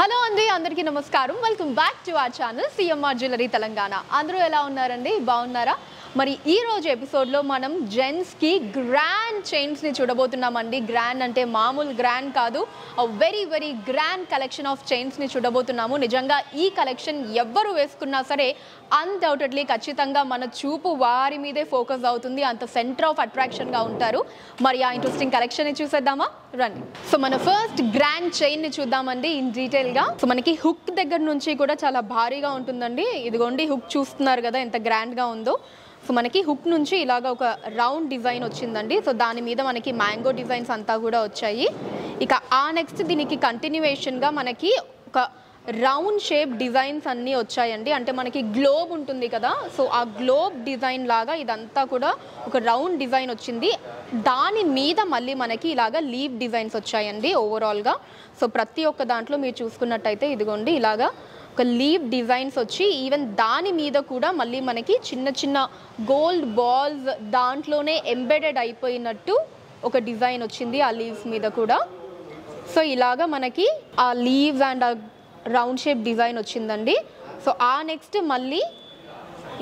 Hello అండి అందరికీ నమస్కారం. Welcome back to our channel CMR jewellery Telangana అందరూ ఎలా ఉన్నారండి? బాగున్నారా? మరి ఈ రోజు ఎపిసోడ్లో మనం జెంట్స్కి గ్రాండ్ చైన్స్ని చూడబోతున్నామండి. గ్రాండ్ అంటే మామూలు గ్రాండ్ కాదు very very grand collection of చైన్స్ని చూడబోతున్నాము. నిజంగా ఈ కలెక్షన్ ఎవ్వరు వేసుకున్నా సరే అన్డౌటెడ్లీ ఖచ్చితంగా మన చూపు వారి మీదే ఫోకస్ అవుతుంది. అంత సెంటర్ ఆఫ్ అట్రాక్షన్గా ఉంటారు. మరి ఆ ఇంట్రెస్టింగ్ కలెక్షన్ని చూసేద్దామా? రండి. సో మన ఫస్ట్ గ్రాండ్ చైన్ని చూద్దామండి ఇన్ డీటెయిల్గా సో మనకి హుక్ దగ్గర నుంచి కూడా చాలా భారీగా ఉంటుందండి. ఇదిగోండి హుక్ చూస్తున్నారు కదా ఎంత గ్రాండ్గా ఉందో. సో మనకి హుక్ నుంచి ఇలాగ ఒక రౌండ్ డిజైన్ వచ్చిందండి. సో దాని మీద మనకి మ్యాంగో డిజైన్స్ అంతా కూడా వచ్చాయి. ఇక ఆ నెక్స్ట్ దీనికి కంటిన్యూవేషన్గా మనకి ఒక రౌండ్ షేప్ డిజైన్స్ అన్నీ వచ్చాయండి. అంటే మనకి గ్లోబ్ ఉంటుంది కదా సో ఆ గ్లోబ్ డిజైన్ లాగా ఇదంతా కూడా ఒక రౌండ్ డిజైన్ వచ్చింది. దాని మీద మళ్ళీ మనకి ఇలాగా లీవ్ డిజైన్స్ వచ్చాయండి ఓవరాల్గా. సో ప్రతి ఒక్క దాంట్లో మీరు చూసుకున్నట్టయితే ఇదిగోండి ఇలాగా ఒక లీవ్ డిజైన్స్ వచ్చి ఈవెన్ దాని మీద కూడా మళ్ళీ మనకి చిన్న చిన్న గోల్డ్ బాల్స్ దాంట్లోనే ఎంబెడెడ్ అయిపోయినట్టు ఒక డిజైన్ వచ్చింది ఆ లీవ్స్ మీద కూడా. సో ఇలాగా మనకి ఆ లీవ్స్ అండ్ ఆ రౌండ్ షేప్ డిజైన్ వచ్చిందండి. సో ఆ నెక్స్ట్ మళ్ళీ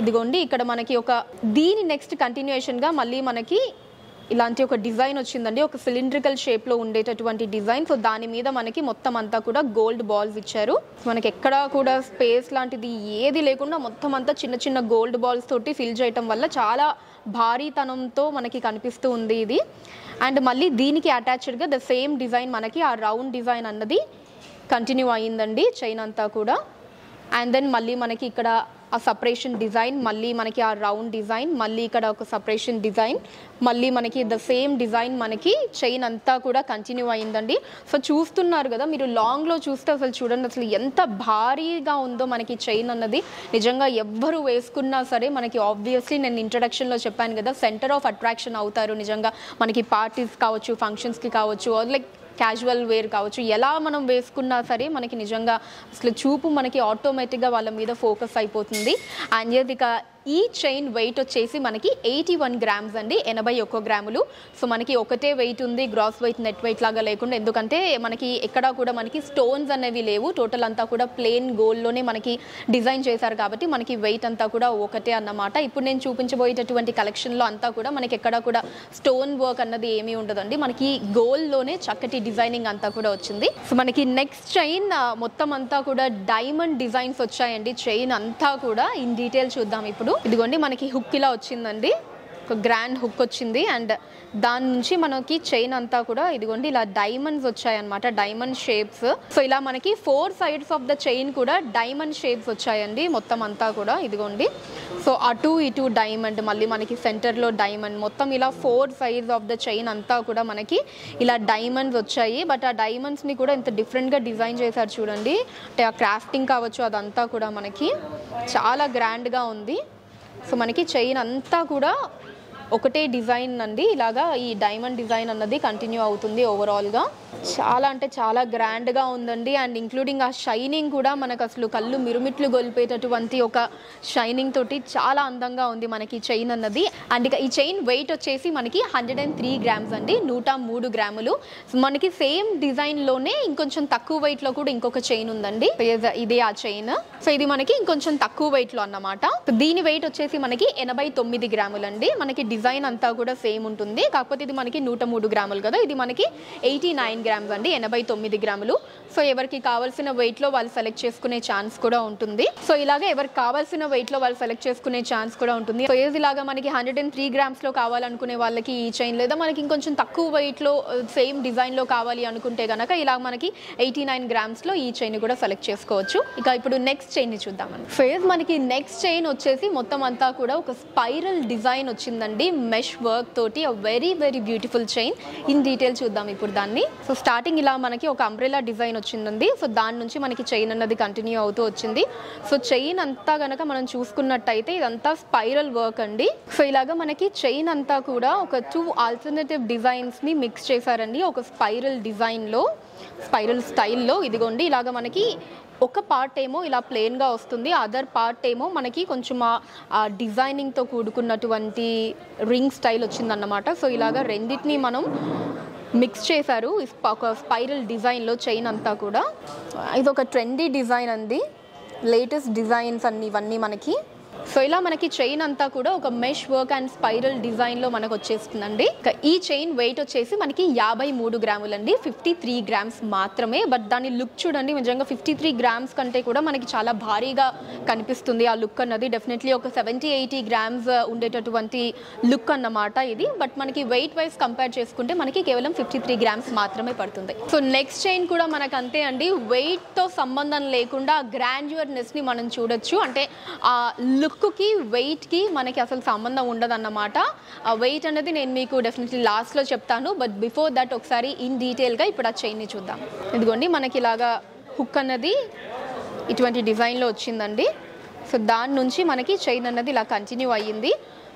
ఇదిగోండి ఇక్కడ మనకి ఒక దీని నెక్స్ట్ కంటిన్యూయేషన్గా మళ్ళీ మనకి ఇలాంటి ఒక డిజైన్ వచ్చిందండి. ఒక సిలిండ్రికల్ షేప్లో ఉండేటటువంటి డిజైన్. సో దాని మీద మనకి మొత్తం అంతా కూడా గోల్డ్ బాల్స్ ఇచ్చారు. సో మనకి ఎక్కడా కూడా స్పేస్ లాంటిది ఏది లేకుండా మొత్తం అంతా చిన్న చిన్న గోల్డ్ బాల్స్ తోటి ఫిల్ చేయటం వల్ల చాలా భారీతనంతో మనకి కనిపిస్తూ ఉంది ఇది. అండ్ మళ్ళీ దీనికి అటాచ్డ్గా ద సేమ్ డిజైన్ మనకి ఆ రౌండ్ డిజైన్ అన్నది కంటిన్యూ అయ్యిందండి చైన్ అంతా కూడా. అండ్ దెన్ మళ్ళీ మనకి ఇక్కడ ఆ సపరేషన్ డిజైన్ మళ్ళీ మనకి ఆ రౌండ్ డిజైన్ మళ్ళీ ఇక్కడ ఒక సపరేషన్ డిజైన్ మళ్ళీ మనకి ద సేమ్ డిజైన్ మనకి చైన్ అంతా కూడా కంటిన్యూ అయిందండి సో చూస్తున్నారు కదా మీరు లాంగ్లో చూస్తే అసలు చూడండి అసలు ఎంత భారీగా ఉందో మనకి చైన్ అన్నది. నిజంగా ఎవ్వరు వేసుకున్నా సరే మనకి ఆబ్వియస్లీ నేను ఇంట్రడక్షన్లో చెప్పాను కదా సెంటర్ ఆఫ్ అట్రాక్షన్ అవుతారు నిజంగా. మనకి పార్టీస్ కావచ్చు ఫంక్షన్స్కి కావచ్చు లైక్ క్యాజువల్ వేర్ కావచ్చు ఎలా మనం వేసుకున్నా సరే మనకి నిజంగా అసలు చూపు మనకి ఆటోమేటిక్గా వాళ్ళ మీద ఫోకస్ అయిపోతుంది. అండ్ ఇక ఈ చైన్ వెయిట్ వచ్చేసి మనకి ఎయిటీ వన్ గ్రామ్స్ అండి ఎనభై ఒక్క గ్రాములు. సో మనకి ఒకటే వెయిట్ ఉంది గ్రాస్ వెయిట్ నెట్ వెయిట్ లాగా లేకుండా. ఎందుకంటే మనకి ఎక్కడా కూడా మనకి స్టోన్స్ అనేవి లేవు. టోటల్ అంతా కూడా ప్లెయిన్ గోల్డ్లోనే మనకి డిజైన్ చేశారు కాబట్టి మనకి వెయిట్ అంతా కూడా ఒకటే అన్నమాట. ఇప్పుడు నేను చూపించబోయేటటువంటి కలెక్షన్లో అంతా కూడా మనకి ఎక్కడా కూడా స్టోన్ వర్క్ అన్నది ఏమీ ఉండదండి. మనకి గోల్డ్లోనే చక్కటి డిజైనింగ్ అంతా కూడా వచ్చింది. సో మనకి నెక్స్ట్ చైన్ మొత్తం అంతా కూడా డైమండ్ డిజైన్స్ వచ్చాయండి. చైన్ అంతా కూడా ఇన్ డీటెయిల్ చూద్దాం ఇప్పుడు. ఇదిగోండి మనకి హుక్ ఇలా వచ్చిందండి. ఒక గ్రాండ్ హుక్ వచ్చింది. అండ్ దాని నుంచి మనకి చైన్ అంతా కూడా ఇదిగోండి ఇలా డైమండ్స్ వచ్చాయన్నమాట డైమండ్ షేప్స్ సో ఇలా మనకి four sides of the chain కూడా డైమండ్ షేప్స్ వచ్చాయండి మొత్తం అంతా కూడా ఇదిగోండి. సో అటు ఇటు డైమండ్ మళ్ళీ మనకి సెంటర్లో డైమండ్ మొత్తం ఇలా four size of the chain అంతా కూడా మనకి ఇలా డైమండ్స్ వచ్చాయి. బట్ ఆ డైమండ్స్ని కూడా ఇంత డిఫరెంట్గా డిజైన్ చేశారు చూడండి. అంటే ఆ క్రాఫ్టింగ్ కావచ్చు అదంతా కూడా మనకి చాలా గ్రాండ్గా ఉంది. సో మనకి చైన్ అంతా కూడా ఒకటే డిజైన్ అండి. ఇలాగా ఈ డైమండ్ డిజైన్ అన్నది కంటిన్యూ అవుతుంది ఓవరాల్గా చాలా అంటే చాలా గ్రాండ్గా ఉందండి. అండ్ ఇంక్లూడింగ్ ఆ షైనింగ్ కూడా మనకు అసలు కళ్ళు మిరుమిట్లు గొలిపేటటువంటి ఒక షైనింగ్ తోటి చాలా అందంగా ఉంది మనకి చైన్ అన్నది. అండ్ ఇక ఈ చైన్ వెయిట్ వచ్చేసి మనకి హండ్రెడ్ అండ్ త్రీ గ్రామ్స్ అండి. నూట మూడు గ్రాములు. మనకి సేమ్ డిజైన్లోనే ఇంకొంచెం తక్కువ వెయిట్లో కూడా ఇంకొక చైన్ ఉందండి. ఇదే- ఆ చైన్ సో ఇది మనకి ఇంకొంచెం తక్కువ వెయిట్లో అన్నమాట. దీని వెయిట్ వచ్చేసి మనకి ఎనభై తొమ్మిది గ్రాములు అండి మనకి డిజైన్ అంతా కూడా సేమ్ ఉంటుంది. కాకపోతే ఇది మనకి నూట మూడు గ్రాములు కదా. ఇది మనకి ఎయిటీ నైన్ గ్రామ్స్ అండి. ఎనభై తొమ్మిది గ్రాములు. సో ఎవరికి కావాల్సిన వెయిట్లో వాళ్ళు సెలెక్ట్ చేసుకునే ఛాన్స్ కూడా ఉంటుంది. సో ఇలాగా ఎవరికి కావాల్సిన వెయిట్లో వాళ్ళు సెలెక్ట్ చేసుకునే ఛాన్స్ కూడా ఉంటుంది. సో ఏది ఇలాగా మనకి హండ్రెడ్ అండ్ త్రీ గ్రామ్స్లో కావాలనుకునే వాళ్ళకి ఈ చైన్ లేదా మనకి ఇంకొంచెం తక్కువ వెయిట్లో సేమ్ డిజైన్లో కావాలి అనుకుంటే గనక ఇలా మనకి ఎయిటీ నైన్ గ్రామ్స్లో ఈ చైన్ కూడా సెలెక్ట్ చేసుకోవచ్చు. ఇక ఇప్పుడు నెక్స్ట్ చైన్ని చూద్దామండి. ఫేజ్ మనకి నెక్స్ట్ చైన్ వచ్చేసి మొత్తం అంతా కూడా ఒక స్పైరల్ డిజైన్ వచ్చిందండి. మెష్ వర్క్ తోటి very very beautiful chain in detail చూద్దాం ఇప్పుడు దాన్ని. సో స్టార్టింగ్ ఇలా మనకి ఒక అంబ్రెలా డిజైన్ వచ్చిందండి. సో దాని నుంచి మనకి చైన్ అన్నది కంటిన్యూ అవుతూ వచ్చింది. సో చైన్ అంతా గనక మనం చూసుకున్నట్టయితే ఇదంతా స్పైరల్ వర్క్ అండి. సో ఇలాగా మనకి చైన్ అంతా కూడా ఒక టూ ఆల్టర్నేటివ్ డిజైన్స్ని మిక్స్ చేశారండి. ఒక స్పైరల్ డిజైన్లో స్పైరల్ స్టైల్లో ఇదిగోండి ఇలాగ మనకి ఒక పార్ట్ ఏమో ఇలా ప్లెయిన్గా వస్తుంది. అదర్ పార్ట్ ఏమో మనకి కొంచెం ఆ- ఆ డిజైనింగ్తో కూడుకున్నటువంటి రింగ్ స్టైల్ వచ్చిందన్నమాట. సో ఇలాగ రెండింటిని మనం మిక్స్ చేశారు. ఒక స్పైరల్ డిజైన్లో చైన్ అంతా కూడా. ఇది ఒక ట్రెండీ డిజైన్ అండి. లేటెస్ట్ డిజైన్స్ అన్ని ఇవన్నీ మనకి. సో ఇలా మనకి చైన్ అంతా కూడా ఒక మెష్ వర్క్ అండ్ స్పైరల్ డిజైన్లో మనకు వచ్చేస్తుందండి. ఈ చైన్ వెయిట్ వచ్చేసి మనకి యాభై మూడు గ్రాములండి ఫిఫ్టీ త్రీ గ్రామ్స్ మాత్రమే. బట్ దాని లుక్ చూడండి నిజంగా ఫిఫ్టీ త్రీ గ్రామ్స్ కంటే కూడా మనకి చాలా భారీగా కనిపిస్తుంది ఆ లుక్ అన్నది. డెఫినెట్లీ ఒక సెవెంటీ ఎయిటీ గ్రామ్స్ ఉండేటటువంటి లుక్ అన్నమాట ఇది. బట్ మనకి వెయిట్ వైజ్ కంపేర్ చేసుకుంటే మనకి కేవలం ఫిఫ్టీ త్రీ గ్రామ్స్ మాత్రమే పడుతుంది. సో నెక్స్ట్ చైన్ కూడా మనకు అంతే అండి. వెయిట్తో సంబంధం లేకుండా గ్రాండ్యువర్నెస్ని మనం చూడొచ్చు. అంటే ఆ లుక్ లుక్కి వెయిట్కి మనకి అసలు సంబంధం ఉండదన్నమాట. ఆ వెయిట్ అనేది నేను మీకు డెఫినెట్లీ లాస్ట్లో చెప్తాను. బట్ బిఫోర్ దట్ ఒకసారి ఇన్ డీటెయిల్గా ఇప్పుడు ఆ చైన్ని చూద్దాం. ఇదిగోండి మనకి ఇలాగా హుక్ అన్నది ఇటువంటి డిజైన్లో వచ్చిందండి. సో దాని నుంచి మనకి చైన్ అన్నది ఇలా కంటిన్యూ అయ్యింది.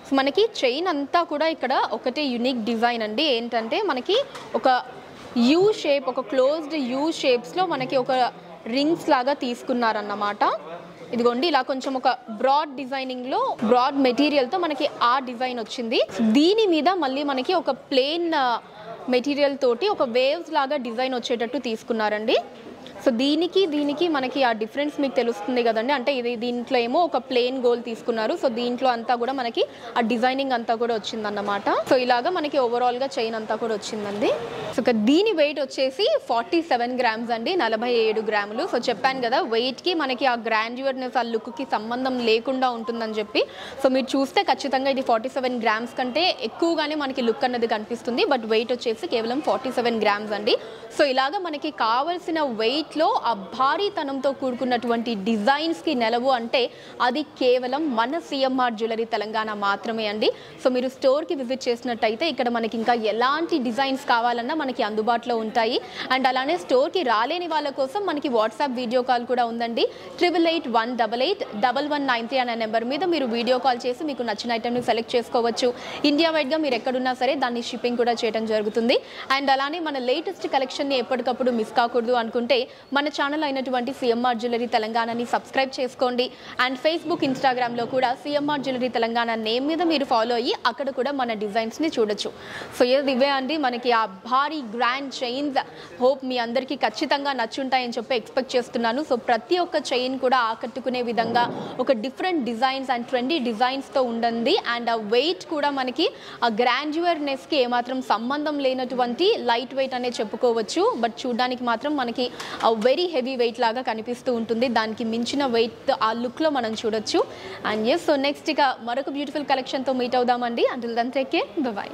సో మనకి చైన్ అంతా కూడా ఇక్కడ ఒకటే యునిక్ డిజైన్ అండి. ఏంటంటే మనకి ఒక యూ షేప్ ఒక క్లోజ్డ్ యూ షేప్స్లో మనకి ఒక రింగ్స్ లాగా తీసుకున్నారన్నమాట. ఇదిగోండి ఇలా కొంచెం ఒక బ్రాడ్ డిజైనింగ్లో బ్రాడ్ మెటీరియల్తో మనకి ఆ డిజైన్ వచ్చింది. దీని మీద మళ్ళీ మనకి ఒక ప్లేన్ మెటీరియల్ uh, తోటి ఒక వేవ్స్ లాగా డిజైన్ వచ్చేటట్టు తీసుకున్నారండి. సో దీనికి దీనికి మనకి ఆ డిఫరెన్స్ మీకు తెలుస్తుంది కదండి. అంటే ఇది దీంట్లో ఏమో ఒక ప్లేన్ గోల్ తీసుకున్నారు. సో దీంట్లో అంతా కూడా మనకి ఆ డిజైనింగ్ అంతా కూడా వచ్చిందన్నమాట. సో ఇలాగా మనకి ఓవరాల్గా చైన్ అంతా కూడా వచ్చిందండి. సో ఇక దీని వెయిట్ వచ్చేసి ఫార్టీ సెవెన్ గ్రామ్స్ అండి నలభై ఏడు గ్రాములు. సో చెప్పాను కదా వెయిట్కి మనకి ఆ గ్రాండ్యువర్నెస్ ఆ లుక్కి సంబంధం లేకుండా ఉంటుందని చెప్పి. సో మీరు చూస్తే ఖచ్చితంగా ఇది ఫార్టీ సెవెన్ గ్రామ్స్ కంటే ఎక్కువగానే మనకి లుక్ అన్నది కనిపిస్తుంది. బట్ వెయిట్ వచ్చేసి కేవలం ఫార్టీ సెవెన్ గ్రామ్స్ అండి. సో ఇలాగా మనకి కావలసిన వెయిట్లో ఆ భారీతనంతో కూడుకున్నటువంటి డిజైన్స్కి నెలవు అంటే అది కేవలం మన సిఎంఆర్ జ్యువెలరీ తెలంగాణ మాత్రమే అండి. సో మీరు స్టోర్కి విజిట్ చేసినట్టయితే ఇక్కడ మనకి ఇంకా ఎలాంటి డిజైన్స్ కావాలన్నా మనకి అందుబాటులో ఉంటాయి. అండ్ అలానే స్టోర్కి రాలేని వాళ్ళ కోసం మనకి వాట్సాప్ వీడియో కాల్ కూడా ఉందండి. Triple eight one double eight double one nine three అనే నెంబర్ మీద మీరు వీడియో కాల్ చేసి మీకు నచ్చిన ఐటెంని సెలెక్ట్ చేసుకోవచ్చు. ఇండియా వైడ్గా మీరు ఎక్కడున్నా సరే దాన్ని షిప్పింగ్ కూడా చేయడం జరుగుతుంది. అండ్ అలానే మన లేటెస్ట్ కలెక్షన్ని ఎప్పటికప్పుడు మిస్ కాకూడదు అనుకుంటే మన ఛానల్ అయినటువంటి సిఎంఆర్ జ్యువెలరీ తెలంగాణని సబ్స్క్రైబ్ చేసుకోండి. అండ్ ఫేస్బుక్ ఇన్స్టాగ్రామ్లో కూడా సిఎంఆర్ జ్యువెలరీ తెలంగాణ నేమ్ మీద మీరు ఫాలో అయ్యి అక్కడ కూడా మన డిజైన్స్ని చూడొచ్చు. సో ఇది ఇవే అండి మనకి ఆ భారీ గ్రాండ్ చైన్స్ హోప్ మీ అందరికీ ఖచ్చితంగా నచ్చుంటాయని చెప్పి ఎక్స్పెక్ట్ చేస్తున్నాను. సో ప్రతి ఒక్క చైన్ కూడా ఆకట్టుకునే విధంగా ఒక డిఫరెంట్ డిజైన్స్ అండ్ ట్రెండీ డిజైన్స్తో ఉండండి. అండ్ ఆ వెయిట్ కూడా మనకి ఆ గ్రాండ్యువర్నెస్కి ఏమాత్రం సంబంధం లేనటువంటి లైట్ వెయిట్ అనే చెప్పుకోవచ్చు. బట్ చూడడానికి మాత్రం మనకి వెరీ హెవీ వెయిట్ లాగా కనిపిస్తూ ఉంటుంది. దానికి మించిన వెయిట్ ఆ లుక్లో మనం చూడొచ్చు. అండ్ ఎస్ సో నెక్స్ట్ ఇక మరొక బ్యూటిఫుల్ కలెక్షన్తో meet అవుదామండి. Until then take care bye